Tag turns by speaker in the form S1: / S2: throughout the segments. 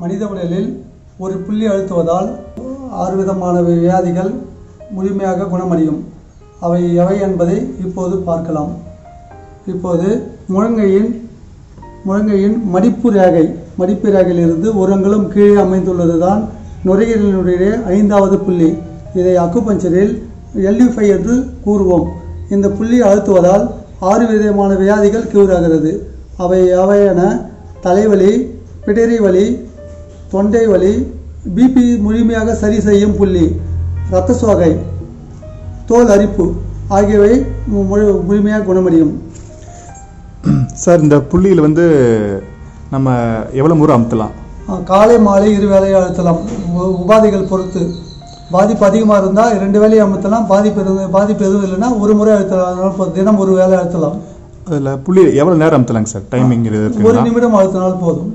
S1: மனித உடலில் ஒரு புள்ளி அழுத்துவதால் ஆறு விதமான வியாதிகள் முழுமையாக குணமடையும். அவை எவை என்பதை இப்போது பார்க்கலாம். இப்போது முழங்கையின் முழங்கையின் மடிப்பு ரேகை மடிப்பு ரேகையிலிருந்து ஒரு அங்குலம் கீழே அமைந்துள்ளது தான் நுரையீரலினுடைய ஐந்தாவது புள்ளி. இதை அக்குபஞ்சரில் எல்யூஃபை என்று கூறுவோம். இந்த புள்ளி அழுத்துவதால் ஆறு விதமான வியாதிகள் கியூராகிறது அவை எவையென தலைவலி பிடரி வலி தொண்டை வலி பிபி முழுமையாக சரி செய்யும் புள்ளி இரத்த சோகை தோல் அரிப்பு ஆகியவை முழுமையாக குணமடையும்.
S2: சார் இந்த புள்ளியில் வந்து நம்ம எவ்வளோ முறை அமுத்தலாம்?
S1: காலை மாலை இரு வேலையை அழுத்தலாம். உபாதைகள் பொறுத்து. பாதிப்பு அதிகமாக இருந்தால் ரெண்டு வேலையை அமுத்தலாம். பாதிப்பு இருந்து பாதிப்பு எதுவும் இல்லைன்னா ஒரு முறை அழுத்தலாம். தினம் ஒரு வேலை அழுத்தலாம்.
S2: அதில் புள்ளி எவ்வளோ நேரம் அமுத்தலாங்க சார்? டைமிங்
S1: ஒரு நிமிடம் அழுத்தினால் போதும்.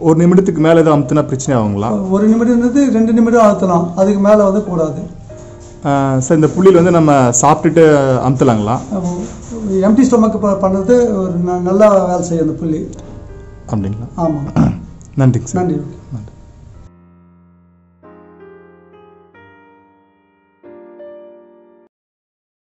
S2: ஒரு நிமிடத்துக்கு மேலே எதுவும் அமுத்துனா பிரச்சனை ஆகுங்களா?
S1: ஒரு நிமிடம்ன்றது ரெண்டு நிமிடம் அழுத்தலாம். அதுக்கு மேலே வந்து கூடாது
S2: சார் இந்த புள்ளியில் வந்து நம்ம சாப்பிட்டுட்டு அமுத்தலாங்களா?
S1: எம்டி ஸ்டொமக் பண்ணுறது ஒரு நல்லா வேலை செய்யும் அந்த புள்ளி.
S2: அப்படிங்களா?
S1: ஆமாம்.
S2: நன்றிங்க சார்.
S1: நன்றி.
S2: நன்றி.